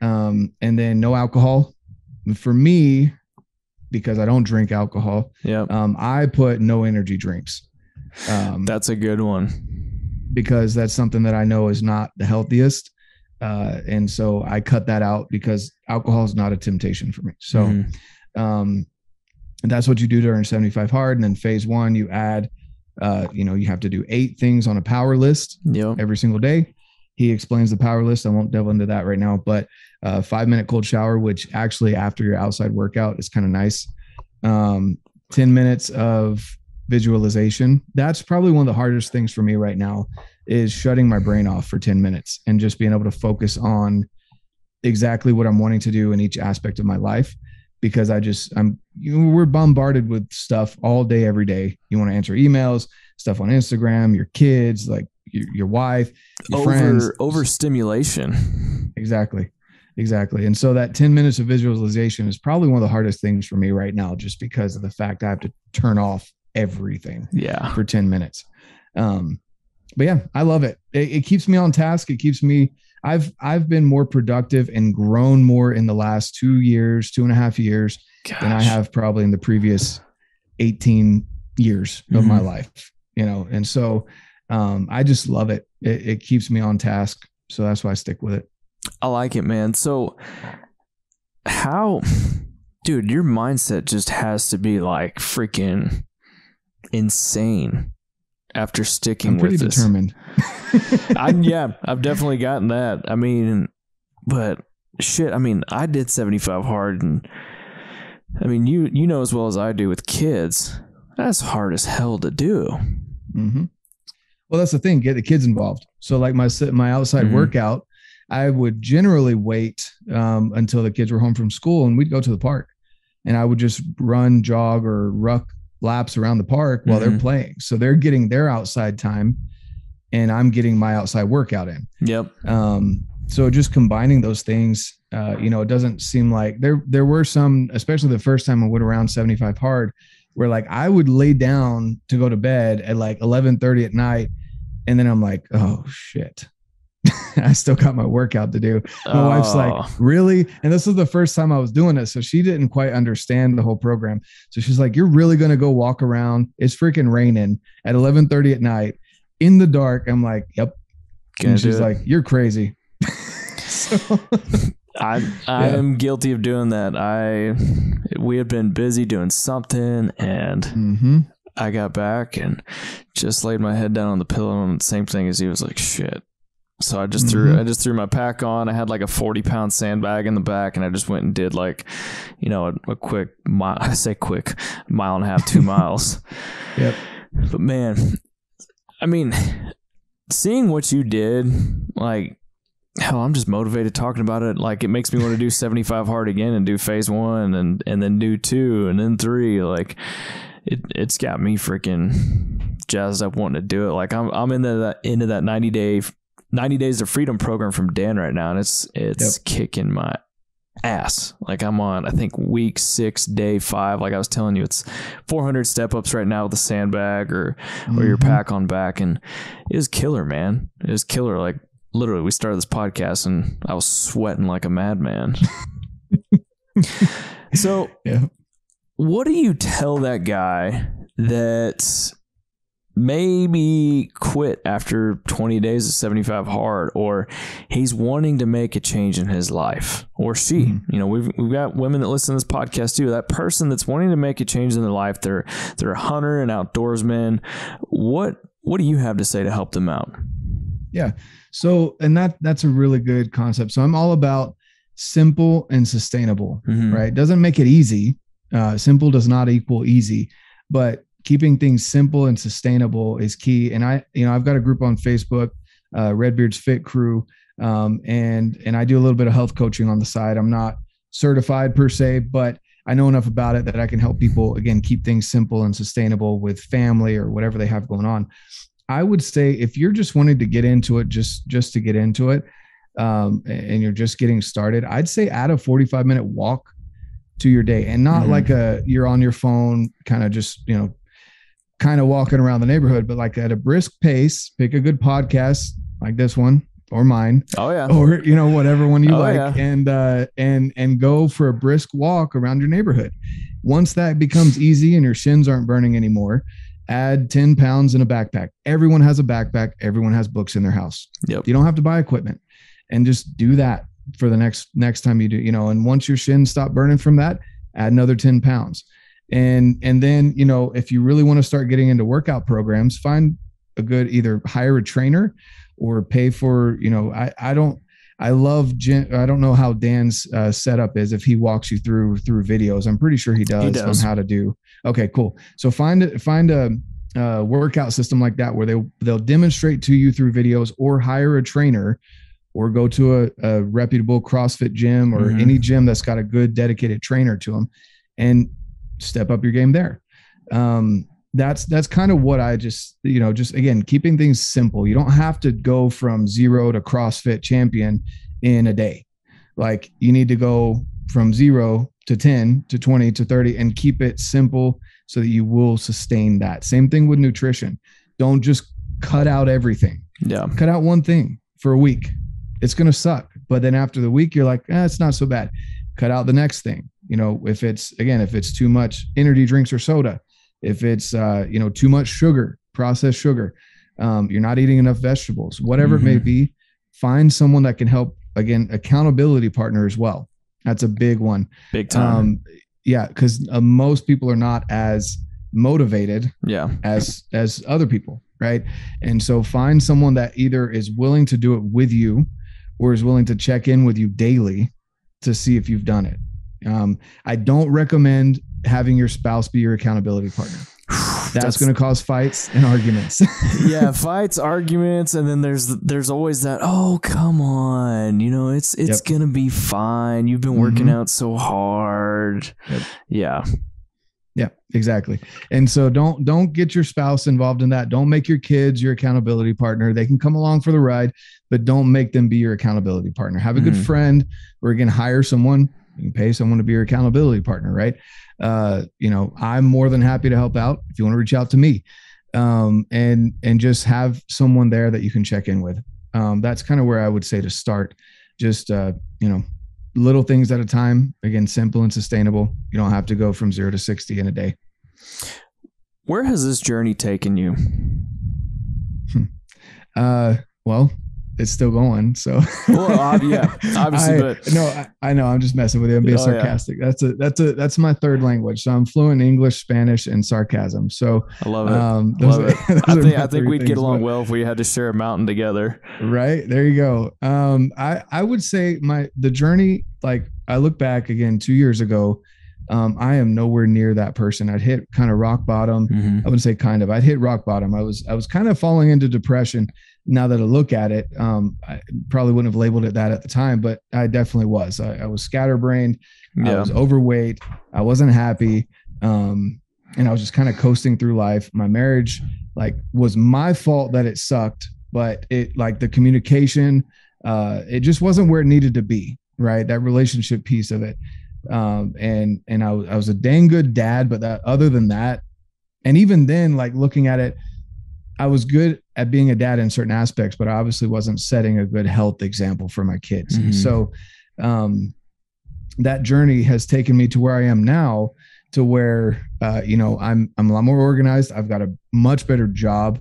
Um, and then no alcohol. For me, because I don't drink alcohol, Yeah. um, I put no energy drinks. Um, That's a good one. because that's something that I know is not the healthiest. Uh, and so I cut that out because alcohol is not a temptation for me. So, Mhm. um, and that's what you do during 75 hard. And then phase one, you add, uh, you know, you have to do eight things on a power list Yep. every single day. He explains the power list. I won't delve into that right now, but uh, five minute cold shower, which actually after your outside workout is kind of nice. Um, 10 minutes of visualization. That's probably one of the hardest things for me right now is shutting my brain off for 10 minutes and just being able to focus on exactly what I'm wanting to do in each aspect of my life because I just I'm you know, we're bombarded with stuff all day every day. You want to answer emails, stuff on Instagram, your kids, like your, your wife, your friends. Over overstimulation. Exactly. Exactly. And so that 10 minutes of visualization is probably one of the hardest things for me right now just because of the fact I have to turn off everything Yeah. for 10 minutes. Um, but yeah, I love it. it. It keeps me on task. It keeps me, I've, I've been more productive and grown more in the last two years, two and a half years than I have probably in the previous 18 years of my Mhm. life, you know? And so, um, I just love it. it. It keeps me on task. So that's why I stick with it. I like it, man. So, how, dude, your mindset just has to be like freaking insane after sticking I'm pretty with this. determined. I, yeah, I've definitely gotten that. I mean, but shit, I mean, I did 75 hard, and I mean, you you know as well as I do with kids, that's hard as hell to do. hmm Well, that's the thing. Get the kids involved. So, like my my outside Mhm. workout, I would generally wait um, until the kids were home from school, and we'd go to the park, and I would just run, jog, or ruck laps around the park while they're Mhm. playing. So they're getting their outside time, and I'm getting my outside workout in. Yep. Um, so just combining those things, uh, you know, it doesn't seem like there there were some, especially the first time I went around 75 hard, where like I would lay down to go to bed at like 11:30 at night, and then I'm like, oh shit. I still got my workout to do. My oh, wife's like, oh. really? And this was the first time I was doing it. So she didn't quite understand the whole program. So she's like, you're really going to go walk around. It's freaking raining at 1130 at night in the dark. I'm like, yep. Gonna and she's it. like, you're crazy. so, I I Yeah. am guilty of doing that. I we had been busy doing something and mhm. I got back and just laid my head down on the pillow and the same thing as he was like shit. So I just threw Mhm. I just threw my pack on. I had like a forty pound sandbag in the back and I just went and did like, you know, a, a quick mile I say quick, mile and a half, two miles. Yep. But man, I mean, seeing what you did, like hell, I'm just motivated talking about it. Like it makes me want to do 75 hard again and do phase one and and then do two and then three. Like it it's got me freaking jazzed up wanting to do it. Like I'm I'm into that into that 90 day 90 days of freedom program from Dan right now and it's it's kicking my ass. Like I'm on I think week 6 day 5 like I was telling you it's 400 step ups right now with the sandbag or or your Mhm. pack on back and it was killer man it was killer like literally we started this podcast and i was sweating like a madman. So Yeah. what do you tell that guy that maybe quit after 20 days of 75 hard or he's wanting to make a change in his life or she? Mhm. you know we've, we've got women that listen to this podcast too. That person that's wanting to make a change in their life they're they're a hunter and outdoorsman. What what do you have to say to help them out So, and that that's a really good concept. So I'm all about simple and sustainable, Mhm. right? Doesn't make it easy. Uh, simple does not equal easy, but keeping things simple and sustainable is key. And I, you know, I've got a group on Facebook, uh, Redbeard's Fit Crew, um, and and I do a little bit of health coaching on the side. I'm not certified per se, but I know enough about it that I can help people again keep things simple and sustainable with family or whatever they have going on. I would say if you're just wanting to get into it, just just to get into it, um, and you're just getting started, I'd say add a 45 minute walk to your day, and not Mhm. like a you're on your phone, kind of just you know, kind of walking around the neighborhood, but like at a brisk pace. Pick a good podcast like this one or mine, oh yeah or you know whatever one you Oh, like, yeah. and uh, and and go for a brisk walk around your neighborhood. Once that becomes easy and your shins aren't burning anymore, add 10 pounds in a backpack. Everyone has a backpack. Everyone has books in their house. Yep. You don't have to buy equipment and just do that for the next, next time you do, you know, and once your shins stop burning from that, add another 10 pounds. And, and then, you know, if you really want to start getting into workout programs, find a good, either hire a trainer or pay for, you know, I, I don't, I love Jen. I don't know how Dan's uh, setup is if he walks you through through videos. I'm pretty sure he does, does. on how to do. Okay, cool. So find it. Find a, a workout system like that where they they'll demonstrate to you through videos, or hire a trainer, or go to a, a reputable CrossFit gym or Mhm. any gym that's got a good dedicated trainer to them, and step up your game there. Um, that's that's kind of what I just you know just again keeping things simple. You don't have to go from zero to CrossFit champion in a day. Like you need to go from zero to 10 to 20 to 30 and keep it simple so that you will sustain that. Same thing with nutrition. Don't just cut out everything. yeah Cut out one thing for a week. It's going to suck. But then after the week, you're like, eh, it's not so bad. Cut out the next thing. You know, if it's, again, if it's too much energy drinks or soda, if it's, uh, you know, too much sugar, processed sugar, um, you're not eating enough vegetables, whatever it may Mhm. be, find someone that can help. Again, accountability partner as well. That's a big one. big time Um, yeah, because uh, most people are not as motivated yeah as as other people, right? And so find someone that either is willing to do it with you, or is willing to check in with you daily to see if you've done it. Um, I don't recommend having your spouse be your accountability partner. That's, going to cause fights and arguments. yeah, fights, arguments, and then there's there's always that. Oh, come on, you know it's it's Yep. gonna be fine. You've been working Mhm. out so hard. Yep. Yeah, Yeah, exactly. And so don't don't get your spouse involved in that. Don't make your kids your accountability partner. They can come along for the ride, but don't make them be your accountability partner. Have a good Mhm. friend or again hire someone. You can pay someone to be your accountability partner, right? Uh, you know, I'm more than happy to help out if you want to reach out to me. Um, and and just have someone there that you can check in with. um, that's kind of where I would say to start. Just uh, you know, little things at a time. Again, simple and sustainable. You don't have to go from zero to sixty in a day. Where has this journey taken you? Uh, well, it's still going. So, well, uh, yeah, obviously, I, but no, I, I, know I'm just messing with you. I'm being Oh, yeah. sarcastic. That's a that's a that's my third language. So I'm fluent in English, Spanish, and sarcasm. So, I love it. um, Love are- it. I think I think we'd get along but- well if we had to share a mountain together. right there you go um i i would say my the journey like i look back again two years ago um i am nowhere near that person i'd hit kind of rock bottom Mm-hmm. i wouldn't say kind of i'd hit rock bottom i was i was kind of falling into depression now that i look at it um i probably wouldn't have labeled it that at the time but i definitely was. I, I was scatterbrained. I was overweight. I wasn't happy. Um and i was just kind of coasting through life. My marriage like was my fault that it sucked but it like the communication uh it just wasn't where it needed to be right? That relationship piece of it. Um and and i, was- I was a dang good dad but that other than that and even then like looking at it i was good at being a dad in certain aspects but i obviously wasn't setting a good health example for my kids Mhm. and so um that journey has taken me to where i am now to where uh, you know I'm I'm a lot more organized. I've got a much better job.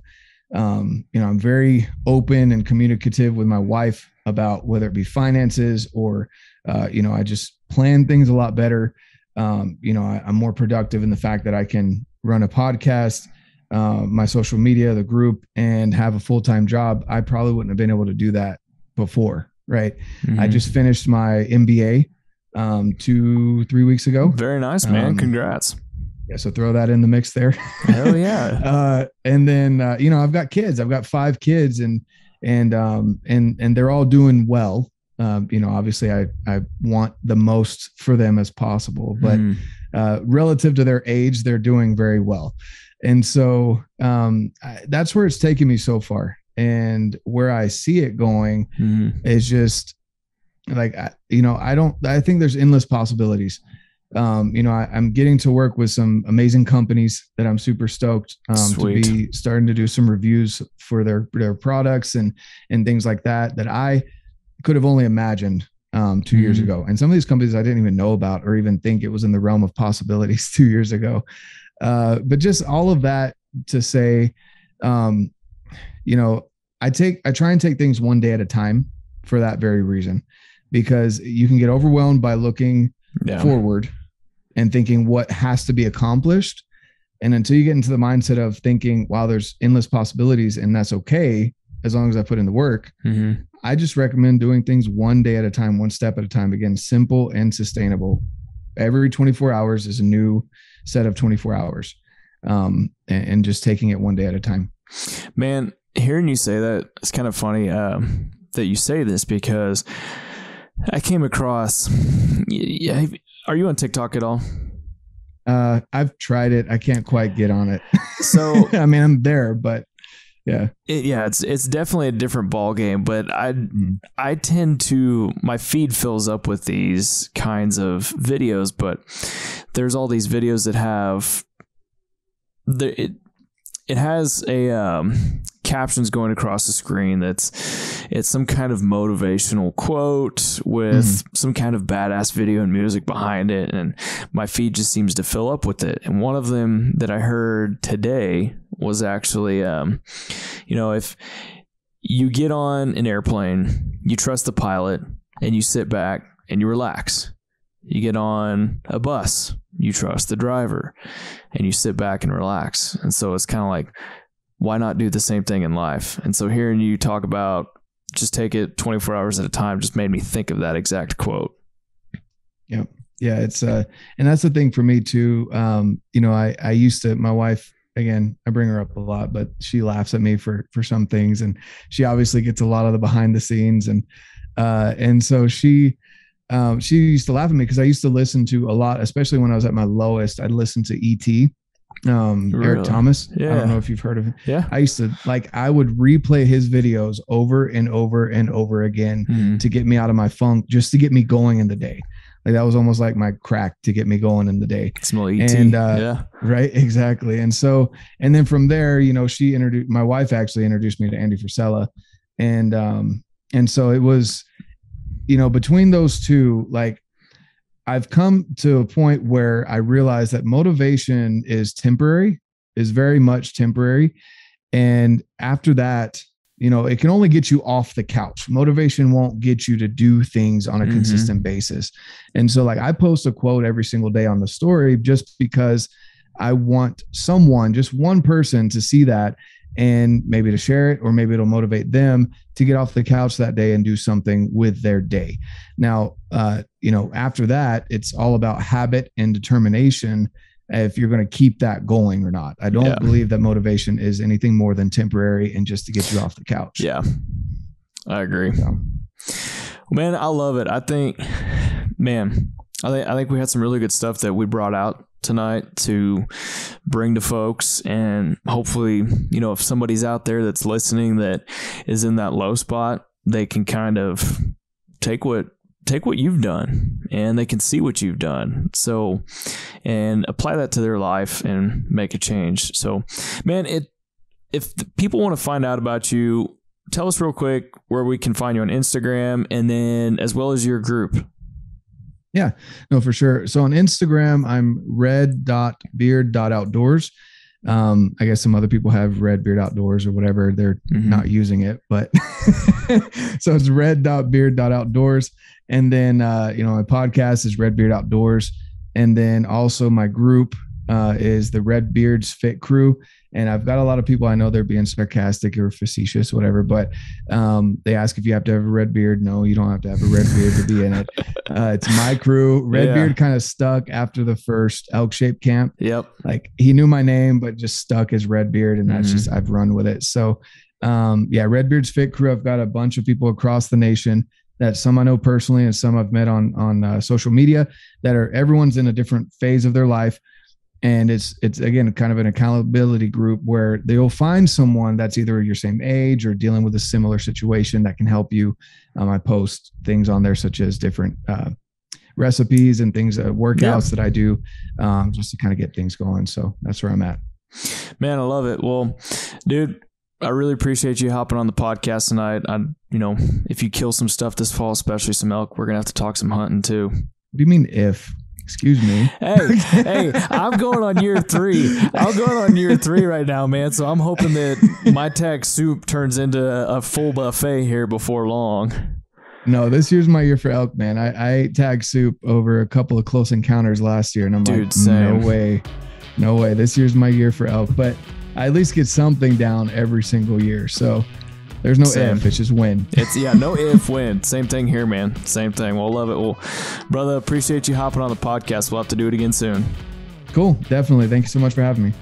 Um, you know, I'm very open and communicative with my wife about whether it be finances or uh, you know, I just plan things a lot better. Um, you know, I, I'm more productive in the fact that I can run a podcast, uh, my social media, the group, and have a full time job. I probably wouldn't have been able to do that before, right? I Mhm. just finished my MBA um, two, three weeks ago. very nice, man. um, Congrats. Yeah, so throw that in the mix there. Hell yeah. uh, and then uh, you know I've got kids. I've got five kids, and and um, and and they're all doing well. Um, you know, obviously, I I want the most for them as possible, but Mhm. uh, relative to their age, they're doing very well. And so um, I, that's where it's taken me so far, and where I see it going Mhm. is just like I- you know i don't i think there's endless possibilities. Um you know I, i'm getting to work with some amazing companies that i'm super stoked um to be starting to do some reviews for their their products and and things like that that i could have only imagined um two years Mhm. ago. And some of these companies i didn't even know about or even think it was in the realm of possibilities two years ago uh but just all of that to say um you know i take i try and take things one day at a time for that very reason because you can get overwhelmed by looking Yeah. forward and thinking what has to be accomplished and until you get into the mindset of thinking wow there's endless possibilities and that's okay as long as i put in the work Mhm. i just recommend doing things one day at a time one step at a time again simple and sustainable every 24 hours is a new set of 24 hours um, and, and just taking it one day at a time Man, hearing you say that, it's kind of funny um, that you say this because I came across. Yeah, are you on TikTok at all? uh, i've tried it i can't quite get on it So i mean i'm there but yeah it, yeah, it's it's definitely a different ball game. But I. I tend to my feed fills up with these kinds of videos, but there's all these videos that have the it it has a um, captions going across the screen that's it's some kind of motivational quote with some kind of badass video and music behind it and my feed just seems to fill up with it. And one of them that i heard today was actually um, you know if you get on an airplane you trust the pilot and you sit back and you relax. You get on a bus you trust the driver and you sit back and relax. And so it's kind of like why not do the same thing in life? And so hearing you talk about just take it 24 hours at a time just made me think of that exact quote. Yeah Yeah. it's uh and that's the thing for me too. Um you know i i used to my wife again i bring her up a lot but she laughs at me for for some things and she obviously gets a lot of the behind the scenes and uh and so she um she used to laugh at me because i used to listen to a lot especially when i was at my lowest i'd listen to et um Really? eric thomas i don't know if you've heard of him yeah i used to like i would replay his videos over and over and over again Mhm. to get me out of my funk, just to get me going in the day. Like that was almost like my crack to get me going in the day. smell ET. And, uh, yeah Right. Exactly. And so, and then from there, you know, she introduced my wife actually introduced me to Andy Frisella. and um and so it was you know between those two like i've come to a point where i realize that motivation is temporary is very much temporary. And after that you know it can only get you off the couch. Motivation won't get you to do things on a Mhm. consistent basis. And so like i post a quote every single day on the story just because i want someone just one person to see that and maybe to share it or maybe it'll motivate them to get off the couch that day and do something with their day. Now uh you know after that it's all about habit and determination if you're going to keep that going or not i don't Yeah. believe that motivation is anything more than temporary and just to get you off the couch Yeah, I agree. So, Man, I love it. I think, man, I think I think we had some really good stuff that we brought out tonight to bring to folks, and hopefully, you know, if somebody's out there that's listening that is in that low spot, they can kind of take what take what you've done and they can see what you've done. So and apply that to their life and make a change. So man it if people want to find out about you tell us real quick where we can find you on Instagram and then as well as your group. Yeah, no for sure. So on instagram i'm red.beard.outdoors um i guess some other people have red beard outdoors or whatever they're Mhm. not using it, but so it's red.beard.outdoors. And then, uh, you know, my podcast is Red Beard Outdoors. And then also my group uh, is the Red Beards Fit Crew. And I've got a lot of people I know they're being sarcastic or facetious, whatever, but um, they ask if you have to have a red beard. No, you don't have to have a red beard to be in it. Uh, it's my crew. Red Yeah. Beard kind of stuck after the first elk shaped camp Yep. like he knew my name but just stuck as redbeard and that's Mhm. just i've run with it so um yeah redbeard's fit crew i've got a bunch of people across the nation that some i know personally and some i've met on on uh, social media that are everyone's in a different phase of their life and it's it's again kind of an accountability group where they'll find someone that's either your same age or dealing with a similar situation that can help you um, i post things on there such as different uh, recipes and things uh, workouts that i do um, just to kind of get things going so that's where i'm at Man, I love it. Well, dude, I really appreciate you hopping on the podcast tonight. I, you know, if you kill some stuff this fall, especially some elk, we're gonna have to talk some hunting too. what do you mean if excuse me Hey, hey, I'm going on year three. I'm going on year three right now, man. So I'm hoping that my tag soup turns into a full buffet here before long. no this year's my year for elk man i, I ate tag soup over a couple of close encounters last year and i'm Dude, like same. no way no way this year's my year for elk but i at least get something down every single year so there's no Same. if it's just win It's yeah, no if when. Same thing here, man. Same thing. We'll love it. Well, brother, appreciate you hopping on the podcast. We'll have to do it again soon. cool definitely thank you so much for having me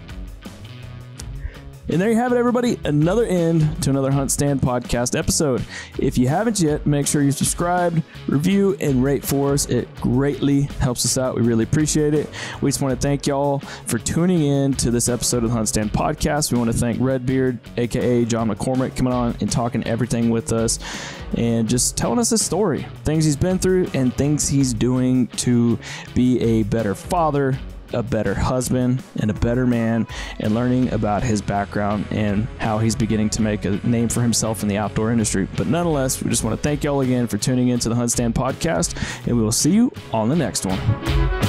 And there you have it, everybody. Another end to another HuntStand podcast episode. If you haven't yet, make sure you subscribe, review, and rate for us. It greatly helps us out. We really appreciate it. We just want to thank y'all for tuning in to this episode of the HuntStand podcast. We want to thank Redbeard, aka John McCormick, coming on and talking everything with us and just telling us his story, things he's been through, and things he's doing to be a better father, a better husband and a better man and learning about his background and how he's beginning to make a name for himself in the outdoor industry. But nonetheless, we just want to thank y'all again for tuning in to the HuntStand podcast, and we will see you on the next one.